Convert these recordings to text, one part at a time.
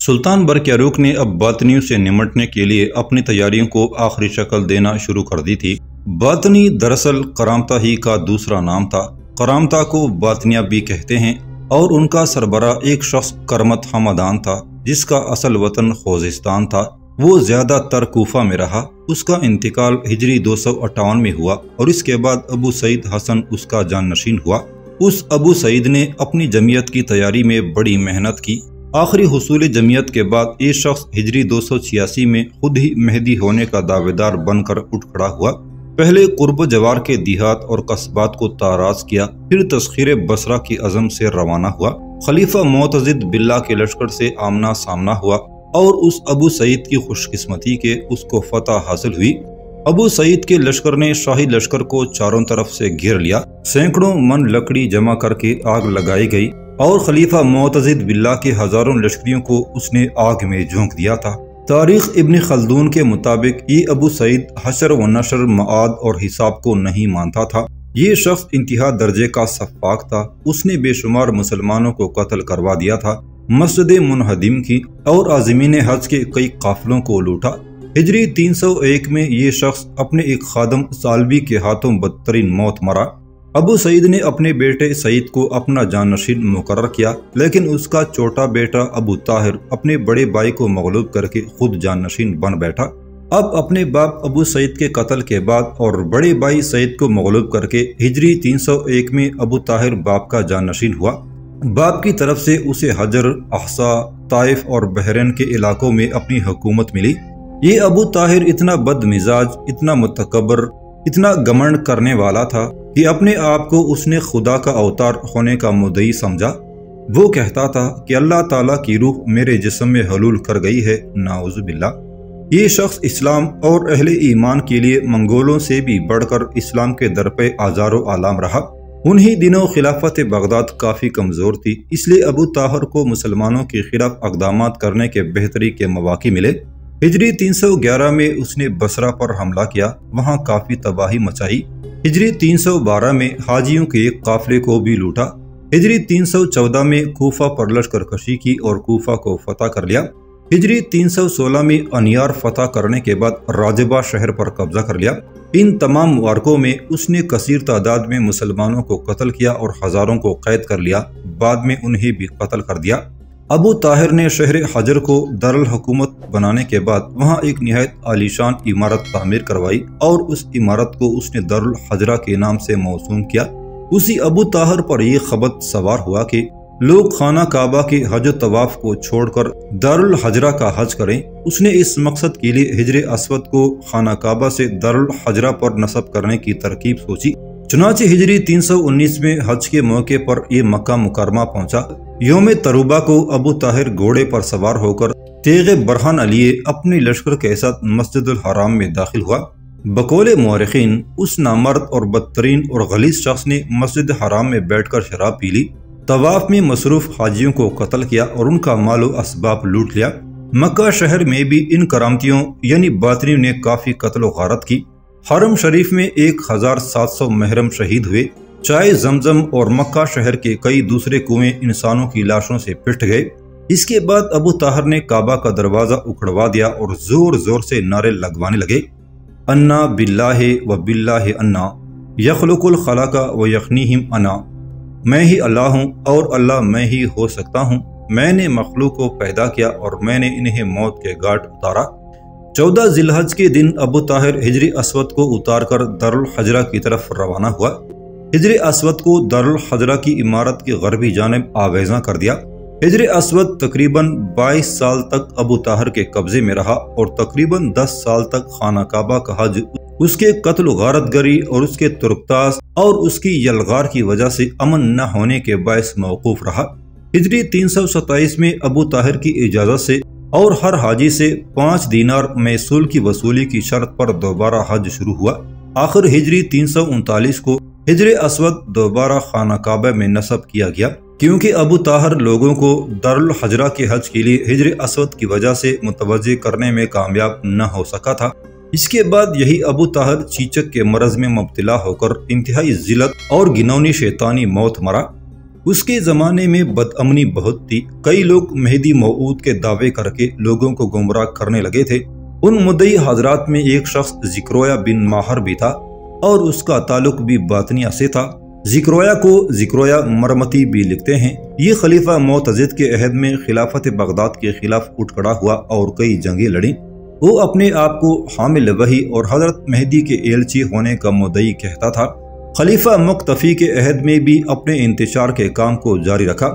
सुल्तान बरक्यारूक ने अब बातनियों से निमटने के लिए अपनी तैयारियों को आखिरी शक्ल देना शुरू कर दी थी। बातनी दरअसल करामता ही का दूसरा नाम था। करामता को बातनिया भी कहते हैं और उनका सरबरा एक शख्स करमत हमदान था, जिसका असल वतन खोजिस्तान था। वो ज़्यादातर कोफा में रहा उसका इंतकाल हिजरी दो सौ अट्ठावन में हुआ और इसके बाद अबू सईद हसन उसका जान नशीन हुआ। उस अबू सईद ने अपनी जमीयत की तैयारी में बड़ी मेहनत की। आखिरी हसूल जमीयत के बाद ये शख्स हिजरी दो सौ छियासी में खुद ही मेहदी होने का दावेदार बनकर उठ खड़ा हुआ। पहले कुर्ब जवार के देहात और कस्बात को ताराज किया, फिर तस्खीर बसरा की अजम से रवाना हुआ। खलीफा मोतजिद बिल्ला के लश्कर से आमना सामना हुआ। और उस अबू सईद की खुशकिस्मती के उसको फतह हासिल हुई। अबू सईद के लश्कर ने शाही लश्कर को चारों तरफ़ से घेर लिया। सैकड़ों मन लकड़ी जमा करके आग लगाई गई और खलीफा मोतजिद बिल्ला के हज़ारों लश्करियों को उसने आग में झोंक दिया था। तारीख इब्न खलदून के मुताबिक ये अबू सईद हशर व नशर मआद और हिसाब को नहीं मानता था। ये शख्स इंतहा दर्जे का सफाक था। उसने बेशुमार मुसलमानों को कत्ल करवा दिया था। मस्जिद मुनहदिम की और आजमीन हज के कई काफिलों को लूटा। हिजरी 301 में ये शख्स अपने एक खादम सालवी के हाथों बदतरीन मौत मरा। अबू सईद ने अपने बेटे सईद को अपना जानशीन मुकर किया, लेकिन उसका छोटा बेटा अबू ताहिर अपने बड़े भाई को मगलूब करके खुद जानशीन बन बैठा। अब अपने बाप अबू सईद के कत्ल के बाद और बड़े भाई सईद को मगलूब करके हिजरी 301 में अबू ताहिर बाप का जानशीन हुआ। बाप की तरफ़ से उसे हजर, अहसा, ताइफ और बहरन के इलाकों में अपनी हुकूमत मिली। ये अबू ताहिर इतना बद मिजाज इतना मतकबर, इतना गमंड करने वाला था कि अपने आप को उसने खुदा का अवतार होने का मुदई समझा। वो कहता था कि अल्लाह ताला की रूह मेरे जिसम में हलूल कर गई है नाउज बिल्ला ये शख्स इस्लाम और अहले ईमान के लिए मंगोलों से भी बढ़कर इस्लाम के दर पे आजारो आलाम रहा। उन्हीं दिनों खिलाफत बगदाद काफ़ी कमज़ोर थी, इसलिए अबू ताहर को मुसलमानों के खिलाफ इकदाम करने के बेहतरी के मौाक़े मिले। हिजरी 311 में उसने बसरा पर हमला किया, वहाँ काफ़ी तबाही मचाई। हिजरी 312 में हाजियों के एक काफिले को भी लूटा। हिजरी 314 में कोफा पर लश्कर कशी की और कोफा को फतह कर लिया। हिजरी 316 में अनियार फतह करने के बाद राजबा शहर पर कब्जा कर लिया। इन तमाम वारकों में उसने कसीर तादाद में मुसलमानों को कत्ल किया और हज़ारों को कैद कर लिया, बाद में उन्हें भी कत्ल कर दिया। अबू ताहिर ने शहर हजर को दरल हुकूमत बनाने के बाद वहाँ एक नहायत आलीशान इमारत तामीर करवाई और उस इमारत को उसने दरुल हजरा के नाम से मौसू किया। उसी अबू ताहर पर यह खबत सवार हुआ कि लोग खाना काबा के हज तवाफ को छोड़कर दारुल हजरा का हज करें। उसने इस मकसद के लिए हिजर असवद को खाना काबा से दारुल हजरा पर नस्ब करने की तरकीब सोची। चुनाचे हिजरी 319 में हज के मौके पर ये मक्का मुकरमा पहुँचा। योम तरुबा को अबू ताहिर घोड़े पर सवार होकर तेग बरहान अलिए अपने लश्कर के साथ मस्जिद हराम में दाखिल हुआ। बकौल मौरखीन उस नामर्द और बदतरीन और गलीस शख्स ने मस्जिद हराम में बैठकर शराब पी ली। तवाफ में मसरूफ हाजियों को कत्ल किया और उनका मालो असबाब लूट लिया। मक्का शहर में भी इन करामतियों, यानी बातरियों ने काफ़ी कत्ल गारत की। हरम शरीफ में एक हज़ार सात सौ महरम शहीद हुए। चाय, जमजम और मक्का शहर के कई दूसरे कुएँ इंसानों की लाशों से पिट गए। इसके बाद अबू ताहर ने काबा का दरवाज़ा उखड़वा दिया और ज़ोर ज़ोर से नारे लगवाने लगे। अन्ना बिल्लाह व बिल्लाह अन्ना, यखलकुल खला का व यखनी अन्ना। मैं ही अल्लाह हूँ और अल्लाह मैं ही हो सकता हूँ। मैंने मखलूक को पैदा किया और मैंने इन्हें मौत के घाट उतारा। चौदह जिलहज के दिन अबू ताहिर हिजरी असवद को उतार कर दारुल हजरा की तरफ़ रवाना हुआ। हिजरी असवद को दरुल हजरा की इमारत की गरबी जानब आवेजा कर दिया। हिजर असवद तकरीबन 22 साल तक अबू ताहर के कब्जे में रहा और तकरीबन 10 साल तक खाना काबा का हज उसके कत्ल गारत गरी और उसके तुर्कतास और उसकी यलगार की वजह से अमन न होने के बायस मौकूफ रहा। हिजरी तीन सौ सत्ताईस में अबू ताहिर की इजाज़त से और हर हाजी से पाँच दीनार मैसूल की वसूली की शर्त पर दोबारा हज शुरू हुआ। आखिर हिजरी तीन सौ उनतालीस को हिजर असवद दोबारा खाना काबा में नस्ब किया गया, क्योंकि अबू ताहर लोगों को दारुल हजरा के हज के लिए हिजर असवद की वजह से मुतवज करने में कामयाब न हो सका था। इसके बाद यही अबू ताहर चीचक के मरज में मुबतला होकर इंतहाई जिलत और गिनौनी शैतानी मौत मरा। उसके ज़माने में बदअमनी बहुत थी। कई लोग मेहदी मऊद के दावे करके लोगों को गुमराह करने लगे थे। उन मुदई हजरात में एक शख्स जिक्रोया बिन माहर भी था और उसका ताल्लुक भी बातनिया से था। जिक्रोया को जिक्रोया मरमती भी लिखते हैं। ये खलीफा मोतजद के अहद में खिलाफत बगदाद के खिलाफ उठ खड़ा हुआ और कई जंगें लड़ी। वो अपने आप को हामिल वही और हज़रत मेहदी के एलची होने का मुदई कहता था। खलीफा मुख्तफ़ी के अहद में भी अपने इंतज़ार के काम को जारी रखा।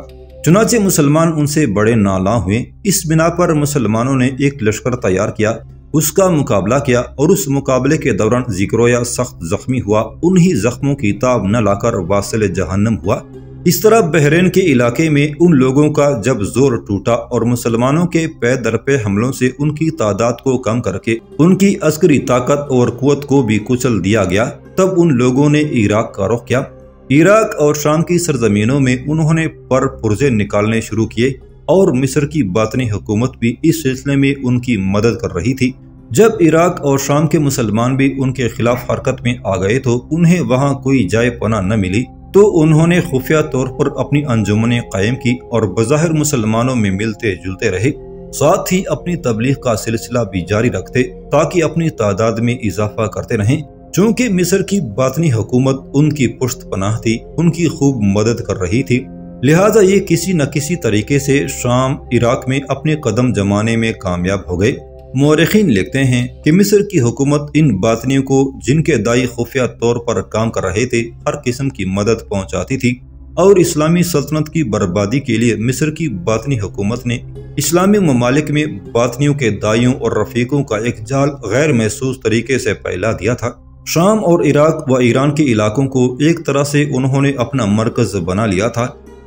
चुनाचे मुसलमान उनसे बड़े नाला हुए। इस बिना पर मुसलमानों ने एक लश्कर तैयार किया, उसका मुकाबला किया और उस मुकाबले के दौरान जिक्रोया सख्त जख्मी हुआ। उन्हीं जख्मों की ताब न लाकर वासल जहन्नम हुआ। इस तरह बहरीन के इलाके में उन लोगों का जब ज़ोर टूटा और मुसलमानों के पे दर पे हमलों से उनकी तादाद को कम करके उनकी अस्करी ताकत और कुत को भी कुचल दिया गया, तब उन लोगों ने इराक का रुख किया। इराक और शाम की सरजमीनों में उन्होंने पर पुरजे निकालने शुरू किए और मिस्र की बातनी हुकूमत भी इस सिलसिले में उनकी मदद कर रही थी। जब इराक और शाम के मुसलमान भी उनके खिलाफ हरकत में आ गए तो उन्हें वहाँ कोई जाय पना न मिली। तो उन्होंने खुफिया तौर पर अपनी अंजुमने कायम की और बज़ाहिर मुसलमानों में मिलते जुलते रहे। साथ ही अपनी तबलीग का सिलसिला भी जारी रखते, ताकि अपनी तादाद में इजाफा करते रहें। चूँकि मिस्र की बातनी हुकूमत उनकी पुश्त पनाह थी, उनकी खूब मदद कर रही थी। लिहाजा ये किसी न किसी तरीके से शाम इराक में अपने कदम जमाने में कामयाब हो गए। मौरखीन लिखते हैं कि मिस्र की हुकूमत इन बातनियों को, जिनके दाई खुफिया तौर पर काम कर रहे थे, हर किस्म की मदद पहुंचाती थी। और इस्लामी सल्तनत की बर्बादी के लिए मिस्र की बातनी हुकूमत ने इस्लामी ममालिक में बातनियों के दाइयों और रफीकों का एक जाल गैर महसूस तरीके से फैला दिया था। शाम और इराक व ईरान के इलाकों को एक तरह से उन्होंने अपना मरकज बना लिया था।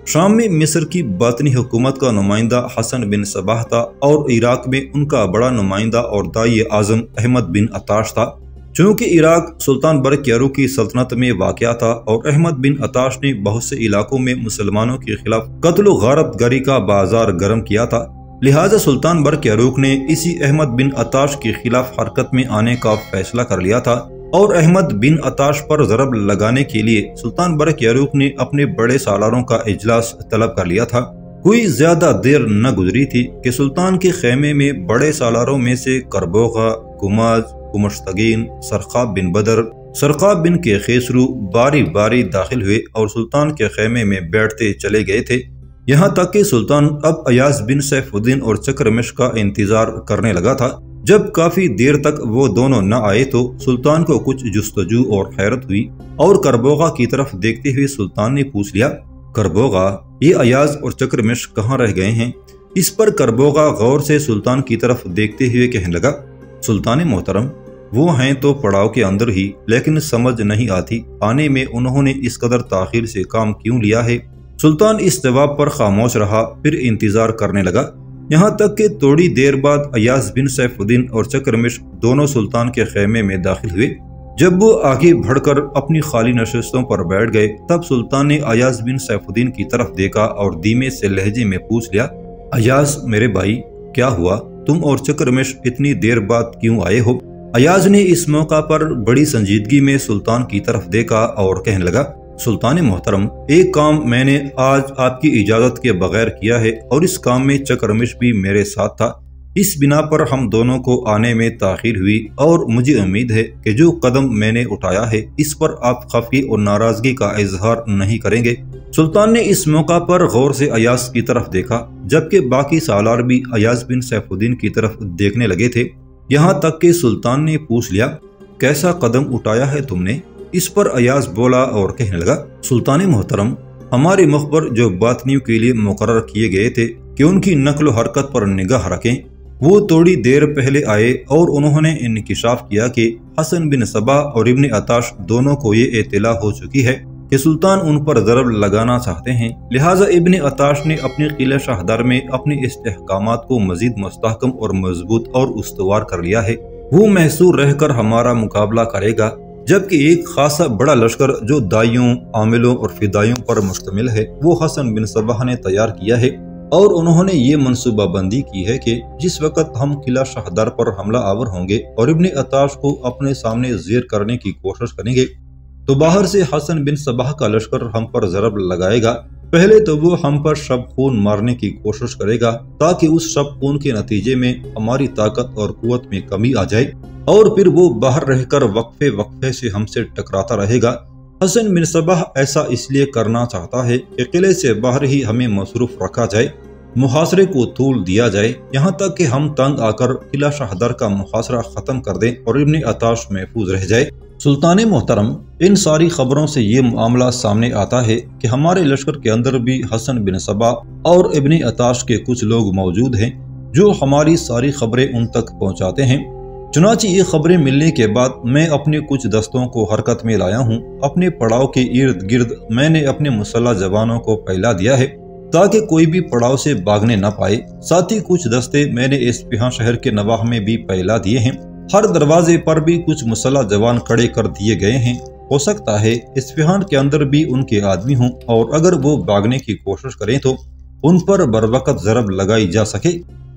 शाम में मिस्र की बातनी हुकूमत का नुमाइंदा हसन बिन सबाह था और इराक में उनका बड़ा नुमाइंदा और दाई आज़म अहमद बिन अताश था। चूँकि इराक सुल्तान बरक्यारू की सल्तनत में वाक़ था और अहमद बिन अताश ने बहुत से इलाकों में मुसलमानों के खिलाफ कत्ल गारत गरी का बाज़ार गर्म किया था। लिहाजा सुल्तान बर बरक्यारूक ने इसी अहमद बिन अताश के खिलाफ हरकत में आने का फैसला कर लिया था। और अहमद बिन अताश पर जरब लगाने के लिए सुल्तान बरक यारूक ने अपने बड़े सालारों का इजलास तलब कर लिया था। कोई ज़्यादा देर न गुजरी थी कि सुल्तान के खेमे में बड़े सालारों में से करबोगा, गुमाज कुमशतगीन सरखाब बिन बदर, सरखाब बिन के खेसरू बारी बारी दाखिल हुए और सुल्तान के खेमे में बैठते चले गए थे। यहाँ तक कि सुल्तान अब अयाज बिन सैफुद्दीन और चक्रमिश का इंतज़ार करने लगा था। जब काफ़ी देर तक वो दोनों न आए तो सुल्तान को कुछ जुस्तजू और हैरत हुई और करबोगा की तरफ़ देखते हुए सुल्तान ने पूछ लिया, करबोगा, ये अयाज और चक्रमिश कहाँ रह गए हैं? इस पर करबोगा गौर से सुल्तान की तरफ़ देखते हुए कहने लगा, सुल्तान मोहतरम, वो हैं तो पड़ाव के अंदर ही, लेकिन समझ नहीं आती, आने में उन्होंने इस कदर ताखिर से काम क्यों लिया है? सुल्तान इस जवाब पर खामोश रहा, फिर इंतज़ार करने लगा यहाँ तक कि थोड़ी देर बाद अयाज बिन सैफुद्दीन और चक्रमिश दोनों सुल्तान के खेमे में दाखिल हुए। जब वो आगे बढ़कर अपनी खाली नशस्तों पर बैठ गए, तब सुल्तान ने अयाज बिन सैफुद्दीन की तरफ़ देखा और धीमे से लहजे में पूछ लिया, अयाज, मेरे भाई, क्या हुआ? तुम और चक्रमिश इतनी देर बाद क्यों आए हो? अयाज ने इस मौका पर बड़ी संजीदगी में सुल्तान की तरफ़ देखा और कहने लगा सुल्तान मोहतरम, एक काम मैंने आज आपकी इजाज़त के बगैर किया है और इस काम में चक्रमिश भी मेरे साथ था। इस बिना पर हम दोनों को आने में ताखिर हुई और मुझे उम्मीद है कि जो कदम मैंने उठाया है, इस पर आप खफी और नाराज़गी का इजहार नहीं करेंगे। सुल्तान ने इस मौका पर गौर से अयाज की तरफ़ देखा, जबकि बाकी सालार भी अयाज बिन सैफुद्दीन की तरफ़ देखने लगे थे। यहाँ तक कि सुल्तान ने पूछ लिया, कैसा कदम उठाया है तुमने? इस पर अयाज बोला और कहने लगा, सुल्तान मोहतरम, हमारे मुखबर जो बातनियों के लिए मुकर किए गए थे कि उनकी नकल हरकत पर निगाह रखें, वो थोड़ी देर पहले आए और उन्होंने इनकशाफ किया कि हसन बिन सबा और इबन अताश दोनों को ये इतला हो चुकी है कि सुल्तान उन पर जरब लगाना चाहते हैं। लिहाजा इबन अताश ने अपने किले शाहदार में अपने इस्तेकाम को मजीद मुस्तकम और मज़बूत और उसवार कर लिया है। वो महसूर रहकर हमारा मुकाबला करेगा। जबकि एक खासा बड़ा लश्कर जो दाइयों, आमिलों और फिदाइयों पर मुश्तमिल है, वो हसन बिन सबाह ने तैयार किया है और उन्होंने ये मनसूबा बंदी की है कि जिस वक्त हम किला शाहदार पर हमला आवर होंगे और इबन अताश को अपने सामने जेर करने की कोशिश करेंगे तो बाहर से हसन बिन सबाह का लश्कर हम पर जरब लगाएगा पहले तो वो हम पर शब खून मारने की कोशिश करेगा, ताकि उस शब खून के नतीजे में हमारी ताकत और कुत में कमी आ जाए, और फिर वो बाहर रहकर वक्फे वक्फे से हमसे टकराता रहेगा। हसन बिन सबाह ऐसा इसलिए करना चाहता है कि किले से बाहर ही हमें मसरूफ रखा जाए, मुहासरे को तूल दिया जाए। यहाँ तक कि हम तंग आकर किला शाहदर का मुहासरा खत्म कर दें और इब्ने अताश महफूज रह जाए। सुल्तान मोहतरम, इन सारी खबरों से ये मामला सामने आता है कि हमारे लश्कर के अंदर भी हसन बिन सबा और इबन अताश के कुछ लोग मौजूद हैं, जो हमारी सारी खबरें उन तक पहुंचाते हैं। चुनाची ये खबरें मिलने के बाद मैं अपने कुछ दस्तों को हरकत में लाया हूँ। अपने पड़ाव के इर्द गिर्द मैंने अपने मुसल्ह जवानों को फैला दिया है, ताकि कोई भी पड़ाव से भागने न पाए। साथ ही कुछ दस्ते मैंने एसपिहा शहर के नवाह में भी फैला दिए हैं। हर दरवाजे पर भी कुछ मुसल्ह जवान खड़े कर दिए गए हैं। हो सकता है इस्फहान के अंदर भी उनके आदमी हों और अगर वो भागने की कोशिश करें तो उन पर बर वक्त जरब लगाई जा सके।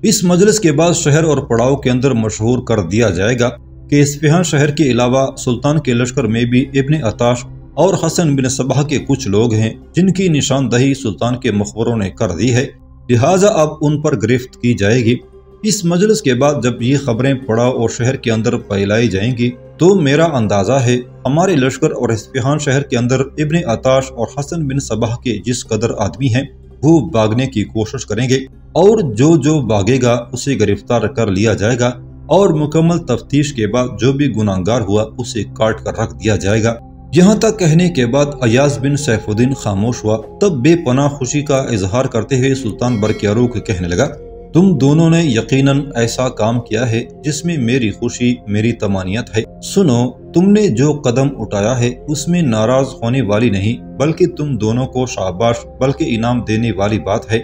इस मजलिस के बाद शहर और पड़ाव के अंदर मशहूर कर दिया जाएगा कि इस्फहान शहर के अलावा सुल्तान के लश्कर में भी इब्ने अताश और हसन बिन सबाह के कुछ लोग हैं, जिनकी निशानदही सुल्तान के मखबरों ने कर दी है। लिहाजा अब उन पर गिरफ्त की जाएगी। इस मजलिस के बाद जब ये खबरें पड़ाव और शहर के अंदर फैलाई जाएँगी तो मेरा अंदाज़ा है, हमारे लश्कर और इस्फहान शहर के अंदर इब्ने अताश और हसन बिन सबाह के जिस कदर आदमी हैं, वो भागने की कोशिश करेंगे और जो जो भागेगा, उसे गिरफ़्तार कर लिया जाएगा और मुकम्मल तफ्तीश के बाद जो भी गुनागार हुआ, उसे काट कर रख दिया जाएगा। यहाँ तक कहने के बाद अयाज बिन सैफुद्दीन खामोश हुआ, तब बेपना खुशी का इजहार करते हुए सुल्तान बरक्यारूक कहने लगा तुम दोनों ने यकीनन ऐसा काम किया है जिसमें मेरी खुशी, मेरी तमानियत है। सुनो, तुमने जो कदम उठाया है, उसमें नाराज़ होने वाली नहीं, बल्कि तुम दोनों को शाबाश, बल्कि इनाम देने वाली बात है।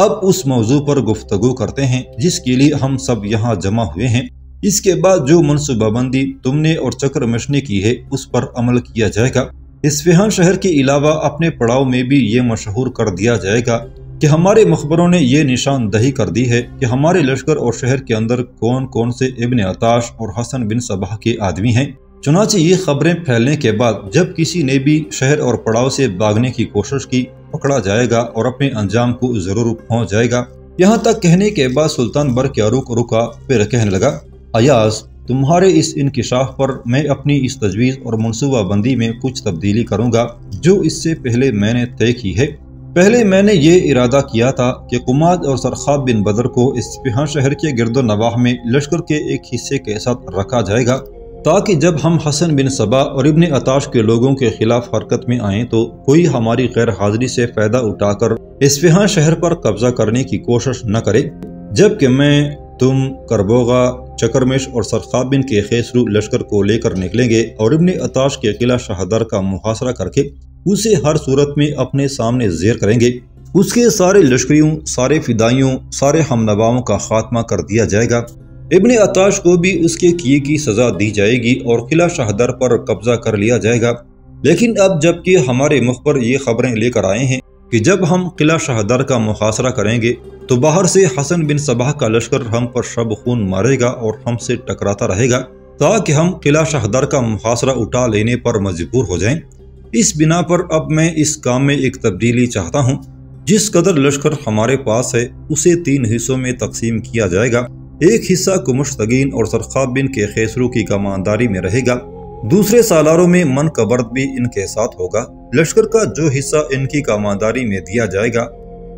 अब उस मौजू पर गुफ्तगु करते हैं, जिसके लिए हम सब यहाँ जमा हुए हैं। इसके बाद जो मनसूबाबंदी तुमने और चक्र मशने की है, उस पर अमल किया जाएगा। इस्फहान शहर के अलावा अपने पड़ाव में भी ये मशहूर कर दिया जाएगा। कि हमारे मखबरों ने यह निशानदही कर दी है कि हमारे लश्कर और शहर के अंदर कौन कौन से इबन अताश और हसन बिन सबाह के आदमी हैं। चुनाचे ये खबरें फैलने के बाद जब किसी ने भी शहर और पड़ाव से भागने की कोशिश की, पकड़ा जाएगा और अपने अंजाम को ज़रूर पहुँच जाएगा। यहाँ तक कहने के बाद सुल्तान बर क्या रुक रुका फिर कहने लगा, अयाज, तुम्हारे इस इनकशाफ पर मैं अपनी इस तजवीज़ और मनसूबाबंदी में कुछ तब्दीली करूँगा, जो इससे पहले मैंने तय की है। पहले मैंने ये इरादा किया था कि कुमाद और सरखाब बिन बदर को इस्फहान शहर के गिरदो नवाह में लश्कर के एक हिस्से के साथ रखा जाएगा, ताकि जब हम हसन बिन सबा और इब्ने अताश के लोगों के खिलाफ हरकत में आए तो कोई हमारी गैर हाजिरी से फ़ायदा उठाकर इस्फहान शहर पर कब्जा करने की कोशिश न करे, जबकि मैं, तुम, करबोगा, चकरमेश और सरखाब बिन के खेसरू लश्कर को लेकर निकलेंगे और इब्ने अताश के किला शहदर का मुहासरा करके उसे हर सूरत में अपने सामने जेर करेंगे। उसके सारे लश्करियों, सारे फिदाइयों, सारे हमनवाओं का खात्मा कर दिया जाएगा। इबन अताश को भी उसके किए की सजा दी जाएगी और किला शाहदर पर कब्जा कर लिया जाएगा। लेकिन अब जबकि हमारे मुख पर ये खबरें लेकर आए हैं कि जब हम किला शाहदर का मुहासरा करेंगे तो बाहर से हसन बिन सबाह का लश्कर हम पर शब खून मारेगा और हमसे टकराता रहेगा, ताकि हम किला शाहदर का मुहासरा उठा लेने पर मजबूर हो जाएँ। इस बिना पर अब मैं इस काम में एक तब्दीली चाहता हूँ। जिस कदर लश्कर हमारे पास है, उसे तीन हिस्सों में तकसीम किया जाएगा। एक हिस्सा कुमुश्तगीन और सरखाब बिन के खेसरू की कमानदारी में रहेगा। दूसरे सालारों में मन कबर्द भी इनके साथ होगा। लश्कर का जो हिस्सा इनकी कमानदारी में दिया जाएगा,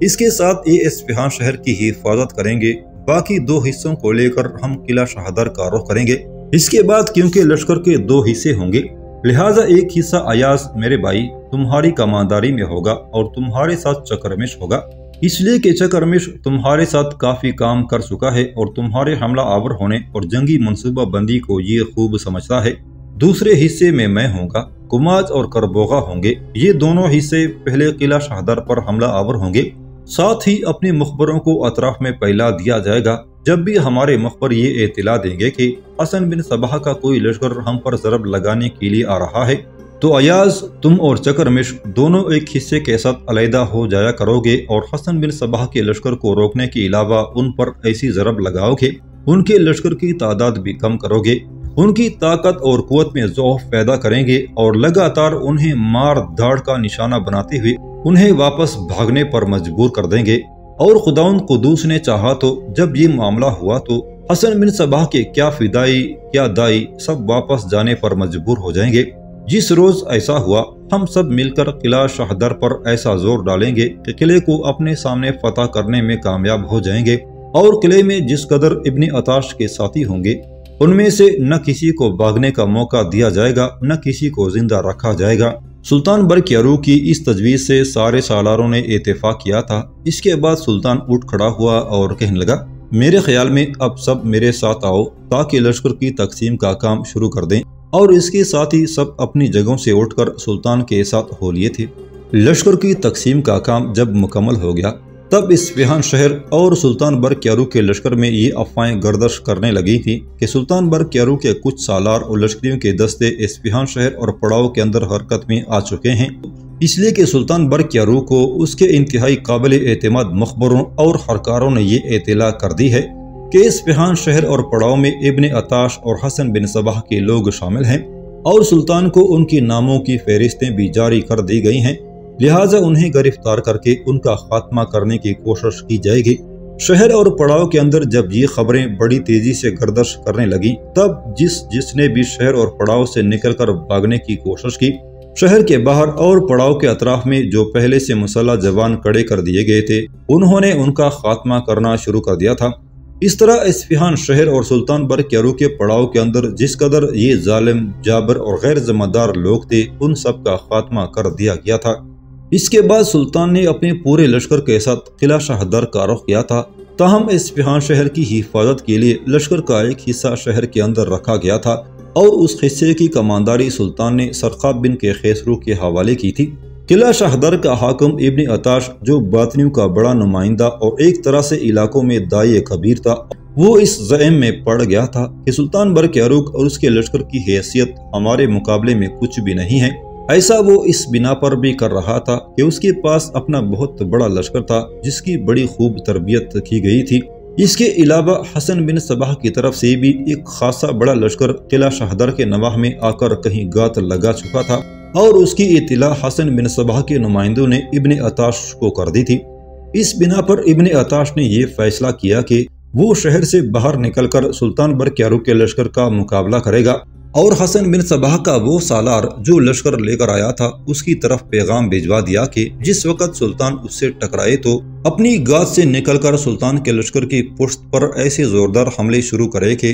इसके साथ ये इस्फहान शहर की हिफाजत करेंगे। बाकी दो हिस्सों को लेकर हम किला शहादर का रुख करेंगे। इसके बाद क्योंकि लश्कर के दो हिस्से होंगे लिहाजा एक हिस्सा अयाज मेरे भाई, तुम्हारी कमानदारी में होगा और तुम्हारे साथ चक्रमिश होगा। इसलिए कि चक्रमिश तुम्हारे साथ काफ़ी काम कर चुका है और तुम्हारे हमला आवर होने और जंगी मनसूबा बंदी को ये खूब समझता है। दूसरे हिस्से में मैं होगा कुमाज और करबोगा होंगे। ये दोनों हिस्से पहले किला शाहदर पर हमला आवर होंगे। साथ ही अपने मुखबरों को अतराफ में फैला दिया जाएगा। जब भी हमारे मुख पर ये इतला देंगे कि हसन बिन सबाह का कोई लश्कर हम पर जरब लगाने के लिए आ रहा है तो अयाज, तुम और चकरमिश दोनों एक हिस्से के साथ अलहदा हो जाया करोगे और हसन बिन सबाह के लश्कर को रोकने के अलावा उन पर ऐसी जरब लगाओगे, उनके लश्कर की तादाद भी कम करोगे, उनकी ताकत और कुत में जोफ पैदा करेंगे और लगातार उन्हें मार धाड़ का निशाना बनाते हुए उन्हें वापस भागने पर मजबूर कर देंगे। और खुदाउन कुदूस ने चाहा तो जब ये मामला हुआ तो हसन बिन सबाह के क्या फिदाई, क्या दाई सब वापस जाने पर मजबूर हो जाएँगे। जिस रोज ऐसा हुआ, हम सब मिलकर किला शाहदर पर ऐसा ज़ोर डालेंगे कि किले को अपने सामने फतह करने में कामयाब हो जाएँगे और किले में जिस कदर इब्ने अताश के साथी होंगे, उनमें से न किसी को भागने का मौका दिया जाएगा, न किसी को ज़िंदा रखा जाएगा। सुल्तान बरकियारू की इस तजवीज से सारे सालारों ने इतफा किया था। इसके बाद सुल्तान उठ खड़ा हुआ और कहने लगा, मेरे ख्याल में अब सब मेरे साथ आओ, ताकि लश्कर की तकसीम का काम शुरू कर दें। और इसके साथ ही सब अपनी जगहों से उठकर सुल्तान के साथ हो लिए थे। लश्कर की तकसीम का काम जब मुकम्मल हो गया तब इस फिहान शहर और सुल्तान बर क्यारू के लश्कर में ये अफवाहें गर्दश करने लगी थी कि सुल्तान बर क्यारू के कुछ सालार और लश्करियों के दस्ते इस फिहान शहर और पड़ाव के अंदर हरकत में आ चुके हैं। इसलिए कि सुल्तान बर क्यारू को उसके इंतहाई काबिल एतमाद मखबरों और हरकारों ने ये इतला कर दी है कि इस फिहान शहर और पड़ाव में इबन अताश और हसन बिन सबाह के लोग शामिल हैं और सुल्तान को उनके नामों की फहरिस्तें भी जारी कर दी गई हैं। लिहाजा उन्हें गिरफ़्तार करके उनका खात्मा करने की कोशिश की जाएगी। शहर और पड़ाव के अंदर जब ये खबरें बड़ी तेज़ी से गर्दश करने लगी, तब जिस जिसने भी शहर और पड़ाव से निकलकर भागने की कोशिश की, शहर के बाहर और पड़ाव के अतराफ में जो पहले से मुसल्ला जवान कड़े कर दिए गए थे, उन्होंने उनका खात्मा करना शुरू कर दिया था। इस तरह इस्फिहान शहर और सुल्तान बर क्यारू के पड़ाव के अंदर जिस कदर ये जालिम, जाबर और गैर जिम्मेदार लोग थे, उन सब का खात्मा कर दिया गया था। इसके बाद सुल्तान ने अपने पूरे लश्कर के साथ किला शाहदर का रुख किया था, ताहम इस फिहान शहर की हिफाजत के लिए लश्कर का एक हिस्सा शहर के अंदर रखा गया था और उस हिस्से की कमानदारी सुल्तान ने सरखाब बिन के खेसरू के हवाले की थी। किला शाहदर का हाकम इब्न अताश, जो बातनियों का बड़ा नुमाइंदा और एक तरह से इलाकों में दाई कबीर था, वो इस जहम में पड़ गया था कि सुल्तान बर के अरुक और उसके लश्कर की हैसियत हमारे मुकाबले में कुछ भी नहीं है। ऐसा वो इस बिना पर भी कर रहा था कि उसके पास अपना बहुत बड़ा लश्कर था, जिसकी बड़ी खूब तरबियत की गई थी। इसके अलावा हसन बिन सबाह की तरफ़ से भी एक खासा बड़ा लश्कर किला शहदर के नवाह में आकर कहीं गात लगा चुका था और उसकी इतला हसन बिन सबाह के नुमाइंदों ने इबन अताश को कर दी थी। इस बिना पर इब्ने अताश ने यह फैसला किया कि वो शहर से बाहर निकलकर सुल्तान बर क्यारू के लश्कर का मुकाबला करेगा। और हसन बिन सबाह का वो सालार जो लश्कर लेकर आया था, उसकी तरफ़ पैगाम भिजवा दिया कि जिस वक्त सुल्तान उससे टकराए तो अपनी गाद से निकलकर सुल्तान के लश्कर की पुश्त पर ऐसे जोरदार हमले शुरू करे कि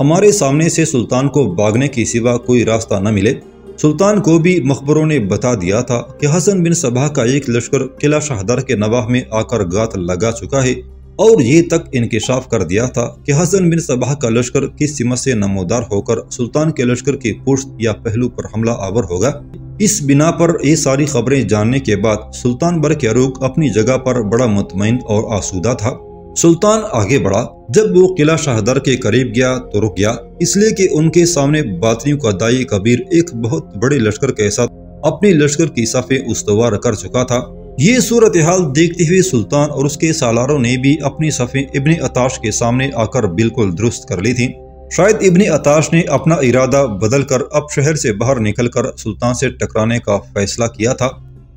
हमारे सामने से सुल्तान को भागने के सिवा कोई रास्ता न मिले। सुल्तान को भी मखबरों ने बता दिया था कि हसन बिन सबाह का एक लश्कर किला शाहदार के नवाह में आकर गात लगा चुका है। और ये तक इंकशाफ कर दिया था कि हसन बिन सबाह का लश्कर किस सिमत से नमोदार होकर सुल्तान के लश्कर की पुश्त या पहलू पर हमला आवर होगा। इस बिना पर ये सारी खबरें जानने के बाद सुल्तान बर के क्यारूक अपनी जगह पर बड़ा मुतमिन और आसूदा था। सुल्तान आगे बढ़ा। जब वो किला शाहदर के करीब गया तो रुक गया, इसलिए कि उनके सामने बातरियों का दाई कबीर एक बहुत बड़े लश्कर के साथ अपने लश्कर की साफे उस्तवार कर चुका था। ये सूरत हाल देखते हुए सुल्तान और उसके सालारों ने भी अपनी सफ़े इबन अताश के सामने आकर बिल्कुल दुरुस्त कर ली थी। शायद इबन अताश ने अपना इरादा बदल कर अब शहर से बाहर निकल कर सुल्तान से टकराने का फैसला किया था।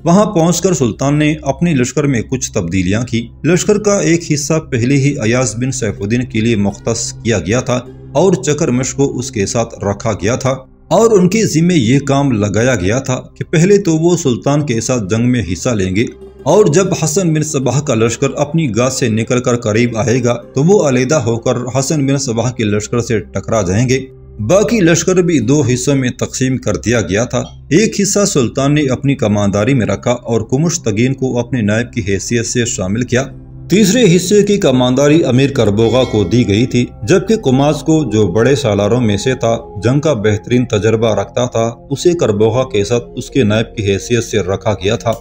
वहाँ पहुंचकर सुल्तान ने अपने लश्कर में कुछ तब्दीलियाँ की। लश्कर का एक हिस्सा पहले ही अयाज बिन सैफुद्दीन के लिए मुख्त किया गया था और चकर को उसके साथ रखा गया था। और उनके जिम्मे ये काम लगाया गया था कि पहले तो वो सुल्तान के साथ जंग में हिस्सा लेंगे, और जब हसन बिन सबाह का लश्कर अपनी गाज से निकलकर करीब आएगा तो वो अलहदा होकर हसन बिन सबाह के लश्कर से टकरा जाएँगे। बाकी लश्कर भी दो हिस्सों में तकसीम कर दिया गया था। एक हिस्सा सुल्तान ने अपनी कमानदारी में रखा और कुमुश तगीन को अपने नायब की हैसियत से शामिल किया। तीसरे हिस्से की कमानदारी अमीर करबोगा को दी गई थी, जबकि कुमास को, जो बड़े सालारों में से था, जंग का बेहतरीन तजर्बा रखता था, उसे करबोगा के साथ उसके नायब की हैसियत से रखा गया था।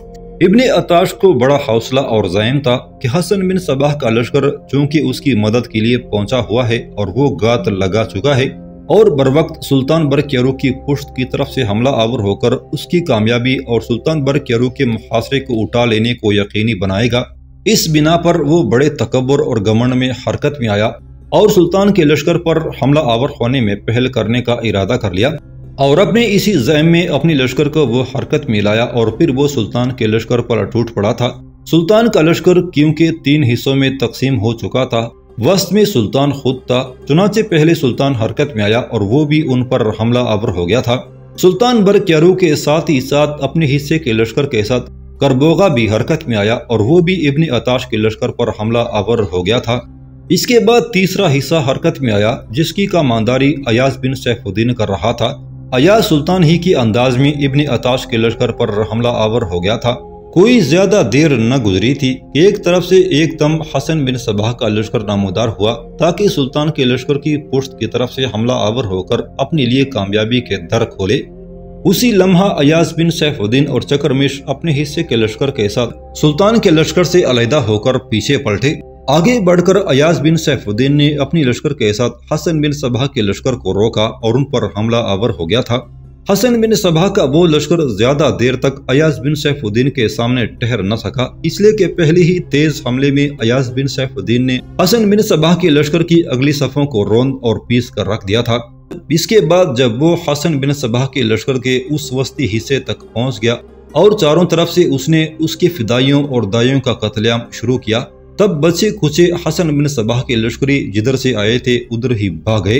इब्ने अताश को बड़ा हौसला और जैम था कि हसन बिन सबाह का लश्कर चूँकि उसकी मदद के लिए पहुँचा हुआ है और वो गात लगा चुका है, और बर वक्त सुल्तान बर क्यारू की पुश्त की तरफ़ से हमला आवर होकर उसकी कामयाबी और सुल्तान बर क्यारू के मुहासरे को उठा लेने को यकीनी बनाएगा। इस बिना पर वो बड़े तकबर और गमन में हरकत में आया और सुल्तान के लश्कर पर हमला आवर होने में पहल करने का इरादा कर लिया और अपने इसी जैम में अपनी लश्कर को वो हरकत में लाया और फिर वो सुल्तान के लश्कर पर अटूट पड़ा था। सुल्तान का लश्कर क्योंकि तीन हिस्सों में तकसीम हो चुका था, वस्त में सुल्तान खुद था, चुनाचे पहले सुल्तान हरकत में आया और वो भी उन पर हमला आवर हो गया था। सुल्तान बर क्यारू के साथ ही साथ अपने हिस्से के लश्कर के साथ करबोगा भी हरकत में आया और वो भी इब्न अताश के लश्कर पर हमला आवर हो गया था। इसके बाद तीसरा हिस्सा हरकत में आया, जिसकी का मानदारी अयाज बिन सैफुद्दीन कर रहा था। अयाज सुल्तान ही की अंदाज में इब्न अताश के लश्कर पर हमला आवर हो गया था। कोई ज़्यादा देर न गुजरी थी। एक तरफ़ से एकदम हसन बिन सबाह का लश्कर नामोदार हुआ, ताकि सुल्तान के लश्कर की पुश्त की तरफ़ से हमला आवर होकर अपने लिए कामयाबी के दर खोले। उसी लम्हा अयाज बिन सैफुद्दीन और चक्रमिश अपने हिस्से के लश्कर के साथ सुल्तान के लश्कर से अलहदा होकर पीछे पलटे। आगे बढ़कर अयाज बिन सैफुद्दीन ने अपनी लश्कर के साथ हसन बिन सबाह के लश्कर को रोका और उन पर हमला आवर हो गया था। हसन बिन सभा का वो लश्कर ज़्यादा देर तक अयाज बिन सैफुद्दीन के सामने ठहर न सका, इसलिए कि पहले ही तेज हमले में अयाज बिन सैफुद्दीन ने हसन बिन सभा के लश्कर की अगली सफों को रोंद और पीस कर रख दिया था। इसके बाद जब वो हसन बिन सभा के लश्कर के उस वस्ती हिस्से तक पहुँच गया और चारों तरफ़ से उसने उसके फिदाइयों और दाइयों का कतलेआम शुरू किया, तब बचे कुचे हसन बिन सबाह के लश्करी जिधर से आए थे, उधर ही भाग गए।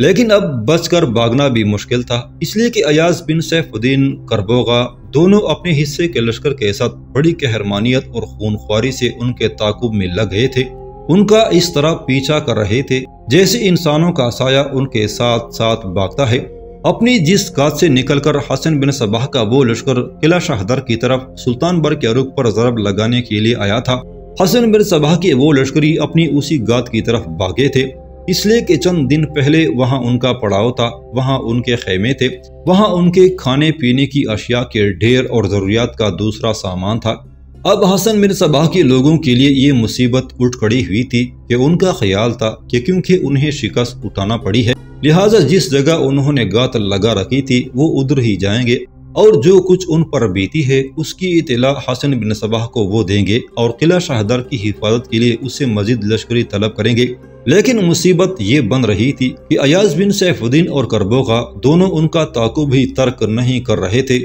लेकिन अब बचकर भागना भी मुश्किल था, इसलिए कि अयाज बिन सैफुद्दीन करबोगा दोनों अपने हिस्से के लश्कर के साथ बड़ी कहरमानियत और खूनख्वारी से उनके ताकुब में लग गए थे। उनका इस तरह पीछा कर रहे थे जैसे इंसानों का साया उनके साथ साथ भागता है, अपनी जिस गाद से निकलकर हसन बिन सबाह का वो लश्कर किला शाहदर की तरफ़ सुल्तान बर के रुख पर जरब लगाने के लिए आया था, हसन बिन सबाह के वो लश्करी अपनी उसी गात की तरफ़ भागे थे। इसलिए कि चंद दिन पहले वहाँ उनका पड़ाव था, वहाँ उनके खेमे थे, वहाँ उनके खाने पीने की अशिया के ढेर और जरूरियात का दूसरा सामान था। अब हसन बिन सबाह के लोगों के लिए ये मुसीबत उठ खड़ी हुई थी कि उनका ख्याल था कि क्योंकि उन्हें शिकस्त उठाना पड़ी है। लिहाजा जिस जगह उन्होंने गात लगा रखी थी, वो उधर ही जाएँगे और जो कुछ उन पर बीती है, उसकी इतला हसन बिन सबाह को वो देंगे और किला शाहदार की हिफाजत के लिए उससे मजीद लश्करी तलब करेंगे। लेकिन मुसीबत ये बन रही थी कि अयाज बिन सैफुद्दीन और करबोगा दोनों उनका ताकुब ही तर्क नहीं कर रहे थे।